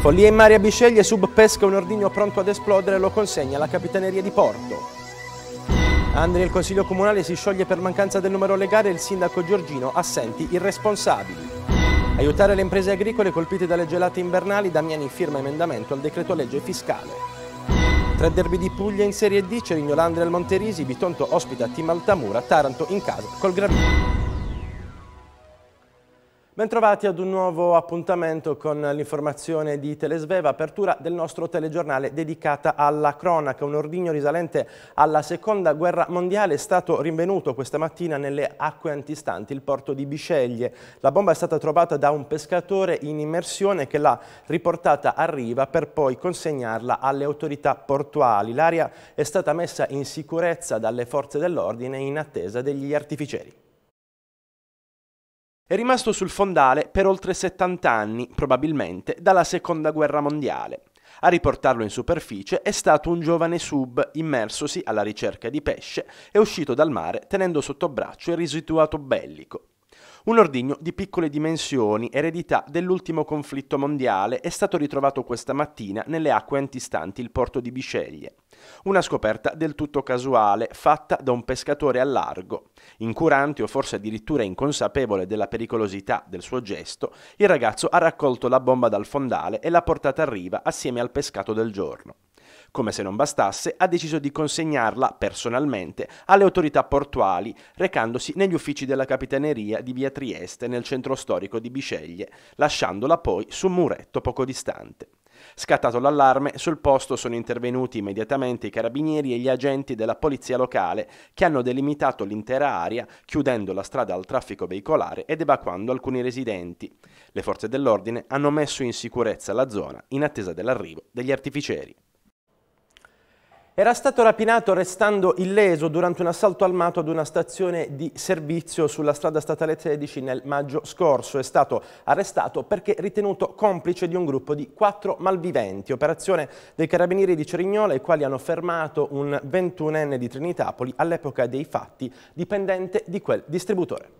Follia in mare a Bisceglie, sub pesca un ordigno pronto ad esplodere lo consegna alla Capitaneria di Porto. Andri il Consiglio Comunale si scioglie per mancanza del numero legale e il sindaco Giorgino assenti irresponsabili. Aiutare le imprese agricole colpite dalle gelate invernali, Damiani firma emendamento al decreto legge fiscale. Tre derby di Puglia in Serie D, Cerigno Landre al Monterisi, Bitonto ospita Team Altamura, Taranto in casa col Gravino. Bentrovati ad un nuovo appuntamento con l'informazione di Telesveva, apertura del nostro telegiornale dedicata alla cronaca. Un ordigno risalente alla seconda guerra mondiale è stato rinvenuto questa mattina nelle acque antistanti il porto di Bisceglie. La bomba è stata trovata da un pescatore in immersione che l'ha riportata a riva per poi consegnarla alle autorità portuali. L'area è stata messa in sicurezza dalle forze dell'ordine in attesa degli artificieri. È rimasto sul fondale per oltre 70 anni, probabilmente dalla seconda guerra mondiale. A riportarlo in superficie è stato un giovane sub immersosi alla ricerca di pesce e uscito dal mare tenendo sotto braccio il residuato bellico. Un ordigno di piccole dimensioni, eredità dell'ultimo conflitto mondiale, è stato ritrovato questa mattina nelle acque antistanti il porto di Bisceglie. Una scoperta del tutto casuale, fatta da un pescatore al largo. Incurante o forse addirittura inconsapevole della pericolosità del suo gesto, il ragazzo ha raccolto la bomba dal fondale e l'ha portata a riva assieme al pescato del giorno. Come se non bastasse, ha deciso di consegnarla personalmente alle autorità portuali, recandosi negli uffici della Capitaneria di Via Trieste nel centro storico di Bisceglie, lasciandola poi su un muretto poco distante. Scattato l'allarme, sul posto sono intervenuti immediatamente i carabinieri e gli agenti della polizia locale che hanno delimitato l'intera area, chiudendo la strada al traffico veicolare ed evacuando alcuni residenti. Le forze dell'ordine hanno messo in sicurezza la zona in attesa dell'arrivo degli artificieri. Era stato rapinato restando illeso durante un assalto armato ad una stazione di servizio sulla strada statale 16 nel maggio scorso. È stato arrestato perché ritenuto complice di un gruppo di quattro malviventi. Operazione dei carabinieri di Cerignola, i quali hanno fermato un 21enne di Trinitapoli all'epoca dei fatti, dipendente di quel distributore.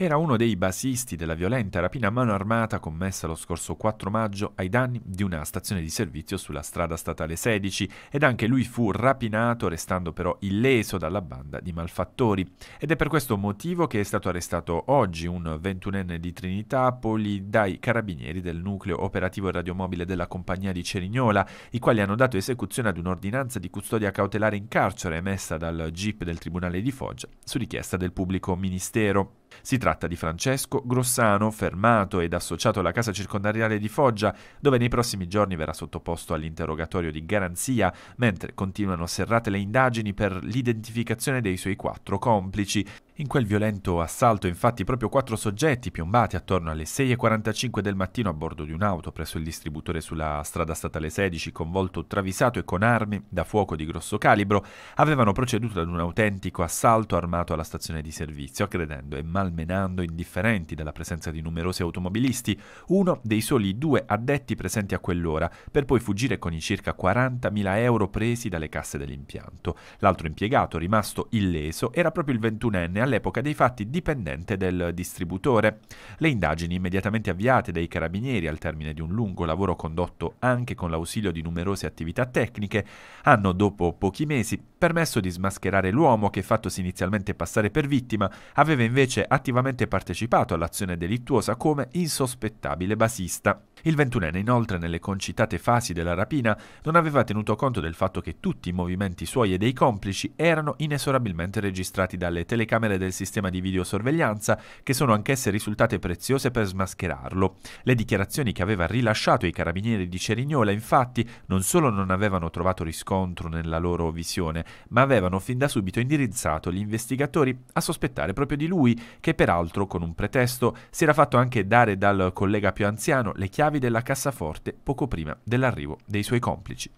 Era uno dei basisti della violenta rapina a mano armata commessa lo scorso 4 maggio ai danni di una stazione di servizio sulla strada statale 16 ed anche lui fu rapinato restando però illeso dalla banda di malfattori. Ed è per questo motivo che è stato arrestato oggi un 21enne di Trinitapoli dai carabinieri del nucleo operativo radiomobile della compagnia di Cerignola, i quali hanno dato esecuzione ad un'ordinanza di custodia cautelare in carcere emessa dal GIP del Tribunale di Foggia su richiesta del pubblico ministero. Si tratta di Francesco Grossano, fermato ed associato alla casa circondariale di Foggia, dove nei prossimi giorni verrà sottoposto all'interrogatorio di garanzia, mentre continuano serrate le indagini per l'identificazione dei suoi quattro complici. In quel violento assalto, infatti, proprio quattro soggetti piombati attorno alle 6.45 del mattino a bordo di un'auto presso il distributore sulla strada statale 16, con volto travisato e con armi da fuoco di grosso calibro, avevano proceduto ad un autentico assalto armato alla stazione di servizio, aggredendo e malmenando indifferenti dalla presenza di numerosi automobilisti, uno dei soli due addetti presenti a quell'ora, per poi fuggire con i circa 40.000 euro presi dalle casse dell'impianto. L'altro impiegato, rimasto illeso, era proprio il 21enne, all'epoca dei fatti dipendente del distributore. Le indagini immediatamente avviate dai carabinieri al termine di un lungo lavoro condotto anche con l'ausilio di numerose attività tecniche, hanno dopo pochi mesi permesso di smascherare l'uomo che, fattosi inizialmente passare per vittima, aveva invece attivamente partecipato all'azione delittuosa come insospettabile basista. Il ventunenne inoltre nelle concitate fasi della rapina non aveva tenuto conto del fatto che tutti i movimenti suoi e dei complici erano inesorabilmente registrati dalle telecamere del sistema di videosorveglianza che sono anch'esse risultate preziose per smascherarlo. Le dichiarazioni che aveva rilasciato i carabinieri di Cerignola infatti non solo non avevano trovato riscontro nella loro visione, ma avevano fin da subito indirizzato gli investigatori a sospettare proprio di lui, che peraltro con un pretesto si era fatto anche dare dal collega più anziano le chiavi della cassaforte poco prima dell'arrivo dei suoi complici.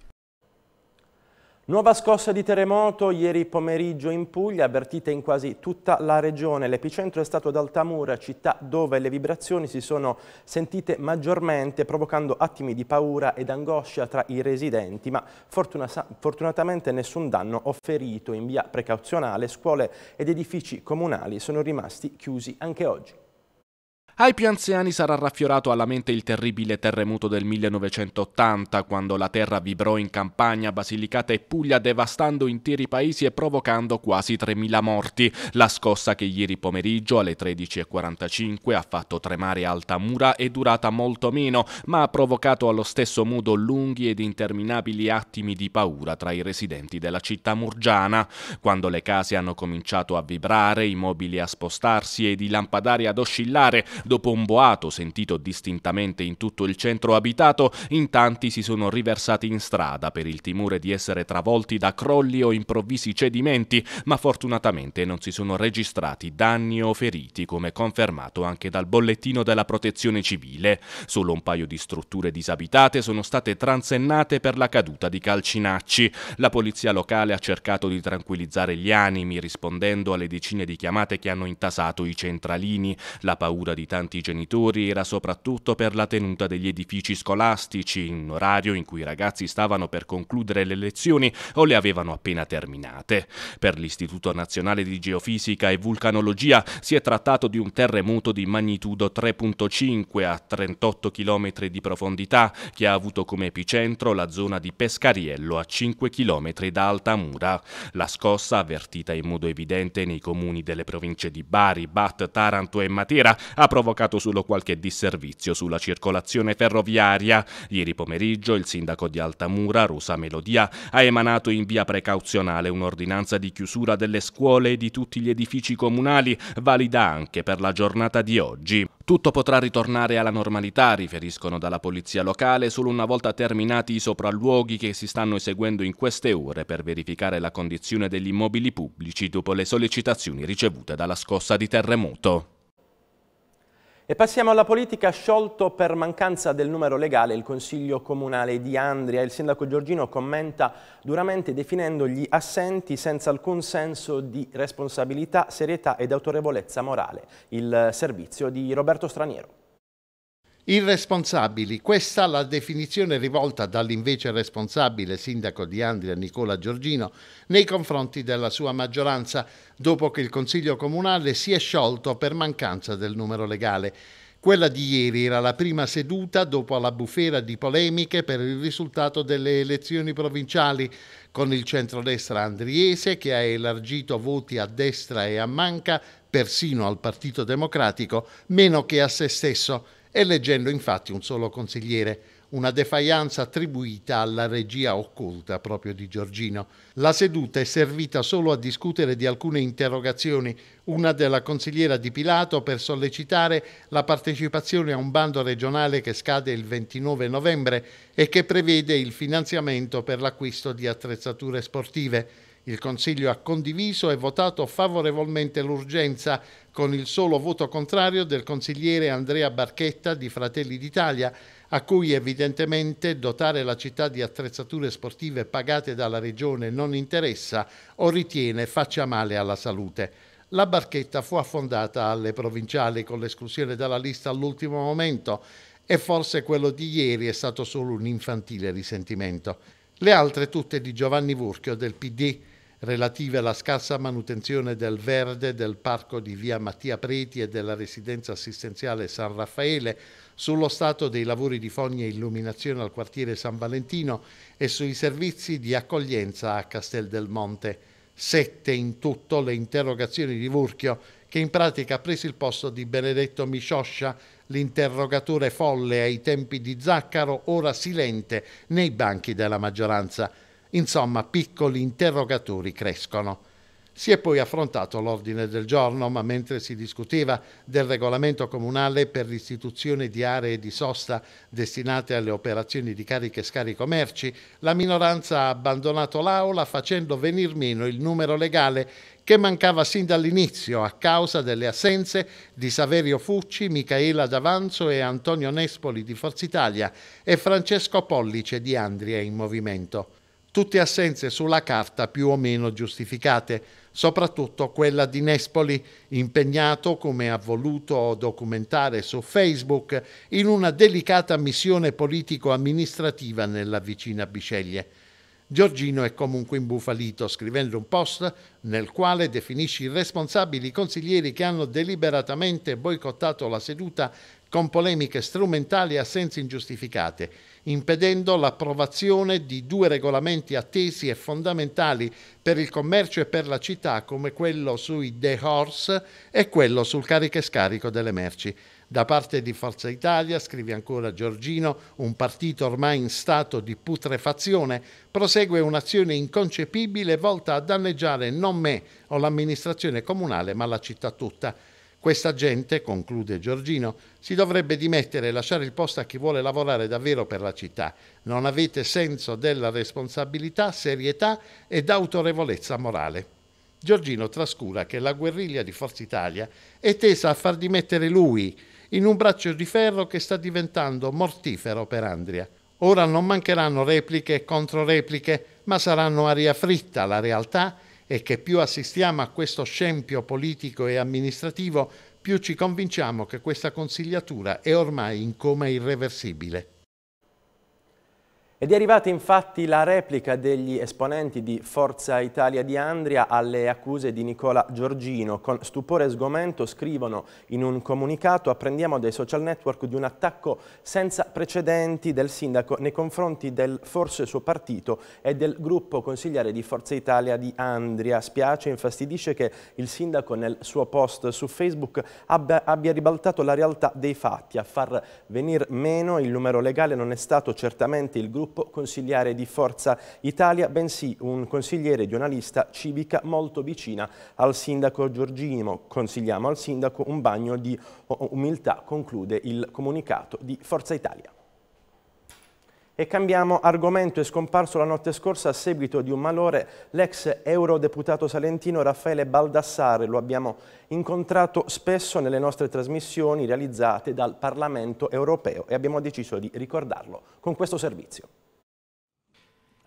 Nuova scossa di terremoto ieri pomeriggio in Puglia, avvertite in quasi tutta la regione. L'epicentro è stato ad Altamura, città dove le vibrazioni si sono sentite maggiormente, provocando attimi di paura ed angoscia tra i residenti, ma fortunatamente nessun danno o ferito in via precauzionale. Scuole ed edifici comunali sono rimasti chiusi anche oggi. Ai più anziani sarà raffiorato alla mente il terribile terremoto del 1980, quando la terra vibrò in Campania, Basilicata e Puglia, devastando interi paesi e provocando quasi 3.000 morti. La scossa che ieri pomeriggio alle 13.45 ha fatto tremare Altamura è durata molto meno, ma ha provocato allo stesso modo lunghi ed interminabili attimi di paura tra i residenti della città murgiana. Quando le case hanno cominciato a vibrare, i mobili a spostarsi ed i lampadari ad oscillare, Dopo un boato sentito distintamente in tutto il centro abitato, in tanti si sono riversati in strada per il timore di essere travolti da crolli o improvvisi cedimenti, ma fortunatamente non si sono registrati danni o feriti, come confermato anche dal bollettino della protezione civile. Solo un paio di strutture disabitate sono state transennate per la caduta di calcinacci. La polizia locale ha cercato di tranquillizzare gli animi rispondendo alle decine di chiamate che hanno intasato i centralini. La paura di tanti tanti genitori era soprattutto per la tenuta degli edifici scolastici, in orario in cui i ragazzi stavano per concludere le lezioni o le avevano appena terminate. Per l'Istituto Nazionale di Geofisica e Vulcanologia si è trattato di un terremoto di magnitudo 3.5 a 38 km di profondità che ha avuto come epicentro la zona di Pescariello a 5 km da Altamura. La scossa, avvertita in modo evidente nei comuni delle province di Bari, Bat, Taranto e Matera, ha provocato provocato solo qualche disservizio sulla circolazione ferroviaria. Ieri pomeriggio il sindaco di Altamura, Rosa Melodia, ha emanato in via precauzionale un'ordinanza di chiusura delle scuole e di tutti gli edifici comunali, valida anche per la giornata di oggi. Tutto potrà ritornare alla normalità, riferiscono dalla polizia locale, solo una volta terminati i sopralluoghi che si stanno eseguendo in queste ore per verificare la condizione degli immobili pubblici dopo le sollecitazioni ricevute dalla scossa di terremoto. E passiamo alla politica, sciolto per mancanza del numero legale il Consiglio Comunale di Andria. Il sindaco Giorgino commenta duramente definendo gli assenti senza alcun senso di responsabilità, serietà ed autorevolezza morale. Il servizio di Roberto Straniero. Irresponsabili, questa la definizione rivolta dall'invece responsabile sindaco di Andria Nicola Giorgino nei confronti della sua maggioranza dopo che il Consiglio Comunale si è sciolto per mancanza del numero legale. Quella di ieri era la prima seduta dopo la bufera di polemiche per il risultato delle elezioni provinciali, con il centrodestra andriese che ha elargito voti a destra e a manca, persino al Partito Democratico, meno che a se stesso eleggendo infatti un solo consigliere, una defaianza attribuita alla regia occulta proprio di Giorgino. La seduta è servita solo a discutere di alcune interrogazioni, una della consigliera di Pilato per sollecitare la partecipazione a un bando regionale che scade il 29 novembre e che prevede il finanziamento per l'acquisto di attrezzature sportive. Il Consiglio ha condiviso e votato favorevolmente l'urgenza con il solo voto contrario del consigliere Andrea Barchetta di Fratelli d'Italia, a cui evidentemente dotare la città di attrezzature sportive pagate dalla Regione non interessa o ritiene faccia male alla salute. La barchetta fu affondata alle provinciali con l'esclusione dalla lista all'ultimo momento e forse quello di ieri è stato solo un infantile risentimento. Le altre tutte di Giovanni Vurchio del PD relative alla scarsa manutenzione del verde del parco di via Mattia Preti e della residenza assistenziale San Raffaele, sullo stato dei lavori di fogna e illuminazione al quartiere San Valentino e sui servizi di accoglienza a Castel del Monte. Sette in tutto le interrogazioni di Vurchio, che in pratica ha preso il posto di Benedetto Miscioscia, l'interrogatore folle ai tempi di Zaccaro, ora silente nei banchi della maggioranza. Insomma, piccoli interrogatori crescono. Si è poi affrontato l'ordine del giorno, ma mentre si discuteva del regolamento comunale per l'istituzione di aree di sosta destinate alle operazioni di cariche e scarico merci, la minoranza ha abbandonato l'Aula facendo venir meno il numero legale che mancava sin dall'inizio a causa delle assenze di Saverio Fucci, Michaela D'Avanzo e Antonio Nespoli di Forza Italia e Francesco Pollice di Andria in Movimento. Tutte assenze sulla carta più o meno giustificate, soprattutto quella di Nespoli, impegnato, come ha voluto documentare su Facebook, in una delicata missione politico-amministrativa nella vicina Bisceglie. Giorgino è comunque imbufalito scrivendo un post nel quale definisce i responsabili consiglieri che hanno deliberatamente boicottato la seduta con polemiche strumentali e assenze ingiustificate, impedendo l'approvazione di due regolamenti attesi e fondamentali per il commercio e per la città come quello sui The Horse e quello sul carico e scarico delle merci. Da parte di Forza Italia, scrive ancora Giorgino, un partito ormai in stato di putrefazione, prosegue un'azione inconcepibile volta a danneggiare non me o l'amministrazione comunale, ma la città tutta. Questa gente, conclude Giorgino, si dovrebbe dimettere e lasciare il posto a chi vuole lavorare davvero per la città. Non avete senso della responsabilità, serietà ed autorevolezza morale. Giorgino trascura che la guerriglia di Forza Italia è tesa a far dimettere lui in un braccio di ferro che sta diventando mortifero per Andria. Ora non mancheranno repliche e controrepliche, ma saranno aria fritta la realtà e che più assistiamo a questo scempio politico e amministrativo, più ci convinciamo che questa consigliatura è ormai in coma irreversibile. Ed è arrivata infatti la replica degli esponenti di Forza Italia di Andria alle accuse di Nicola Giorgino. Con stupore e sgomento scrivono in un comunicato apprendiamo dai social network di un attacco senza precedenti del sindaco nei confronti del forse suo partito e del gruppo consigliare di Forza Italia di Andria. Spiace e infastidisce che il sindaco nel suo post su Facebook abbia, abbia ribaltato la realtà dei fatti. A far venir meno il numero legale non è stato certamente il gruppo gruppo consigliare di Forza Italia, bensì un consigliere di una lista civica molto vicina al sindaco Giorgino. Consigliamo al sindaco un bagno di umiltà, conclude il comunicato di Forza Italia. E cambiamo argomento, è scomparso la notte scorsa a seguito di un malore l'ex eurodeputato salentino Raffaele Baldassare, lo abbiamo incontrato spesso nelle nostre trasmissioni realizzate dal Parlamento europeo e abbiamo deciso di ricordarlo con questo servizio.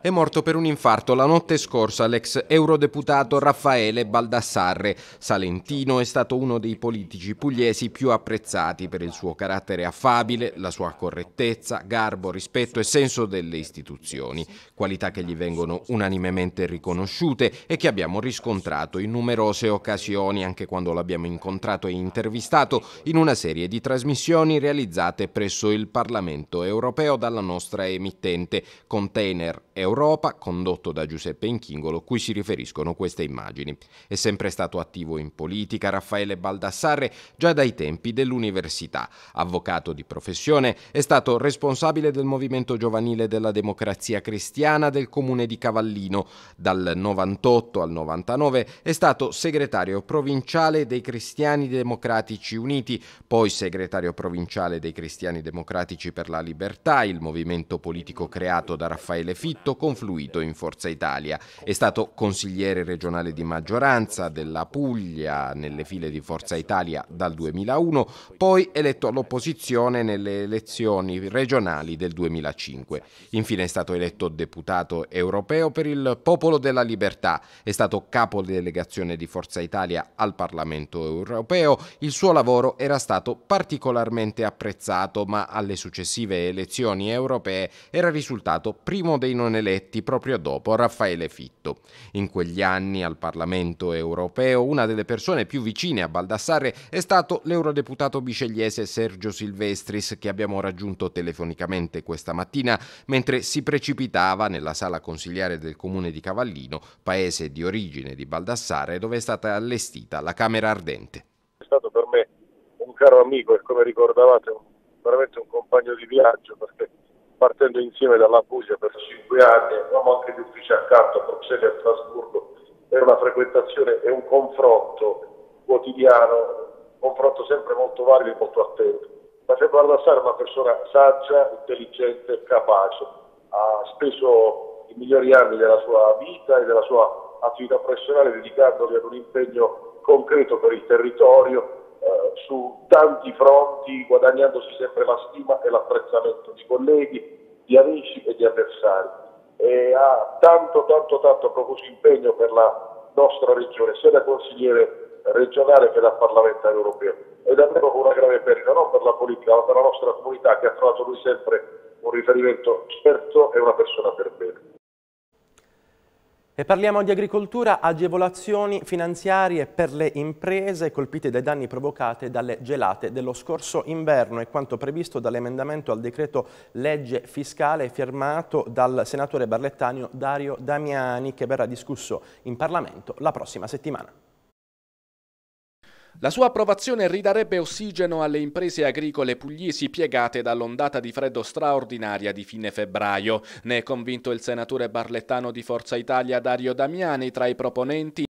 È morto per un infarto la notte scorsa l'ex eurodeputato Raffaele Baldassarre. Salentino è stato uno dei politici pugliesi più apprezzati per il suo carattere affabile, la sua correttezza, garbo, rispetto e senso delle istituzioni, qualità che gli vengono unanimemente riconosciute e che abbiamo riscontrato in numerose occasioni anche quando l'abbiamo incontrato e intervistato in una serie di trasmissioni realizzate presso il Parlamento europeo dalla nostra emittente Container Europeo Europa, condotto da Giuseppe Inchingolo, cui si riferiscono queste immagini. È sempre stato attivo in politica Raffaele Baldassarre già dai tempi dell'università. Avvocato di professione, è stato responsabile del movimento giovanile della democrazia cristiana del comune di Cavallino. Dal 98 al 99 è stato segretario provinciale dei Cristiani Democratici Uniti, poi segretario provinciale dei Cristiani Democratici per la Libertà, il movimento politico creato da Raffaele Fitto, confluito in Forza Italia. È stato consigliere regionale di maggioranza della Puglia nelle file di Forza Italia dal 2001, poi eletto all'opposizione nelle elezioni regionali del 2005. Infine è stato eletto deputato europeo per il Popolo della Libertà. È stato capo delegazione di Forza Italia al Parlamento europeo. Il suo lavoro era stato particolarmente apprezzato, ma alle successive elezioni europee era risultato primo dei non eletti eletti proprio dopo Raffaele Fitto. In quegli anni al Parlamento europeo una delle persone più vicine a Baldassarre è stato l'eurodeputato biscegliese Sergio Silvestris che abbiamo raggiunto telefonicamente questa mattina mentre si precipitava nella sala consigliare del comune di Cavallino, paese di origine di Baldassarre, dove è stata allestita la Camera Ardente. È stato per me un caro amico e come ricordavate veramente un compagno di viaggio perché partendo insieme dalla Puglia per cinque anni, avevamo anche gli uffici accanto a Bruxelles e a Strasburgo, era una frequentazione e un confronto quotidiano, un confronto sempre molto valido e molto attento. Faceva Baldassare una persona saggia, intelligente, capace, ha speso i migliori anni della sua vita e della sua attività professionale dedicandoli ad un impegno concreto per il territorio, su tanti fronti, guadagnandosi sempre la stima e l'apprezzamento di colleghi, di amici e di avversari. e ha tanto, tanto, tanto profuso impegno per la nostra regione, sia da consigliere regionale che da parlamentare europeo. È davvero una grave perdita, non per la politica, ma per la nostra comunità che ha trovato lui sempre un riferimento certo e una persona per bene. E parliamo di agricoltura, agevolazioni finanziarie per le imprese colpite dai danni provocati dalle gelate dello scorso inverno e quanto previsto dall'emendamento al decreto legge fiscale firmato dal senatore barlettano Dario Damiani che verrà discusso in Parlamento la prossima settimana. La sua approvazione ridarebbe ossigeno alle imprese agricole pugliesi piegate dall'ondata di freddo straordinaria di fine febbraio. Ne è convinto il senatore barlettano di Forza Italia Dario Damiani tra i proponenti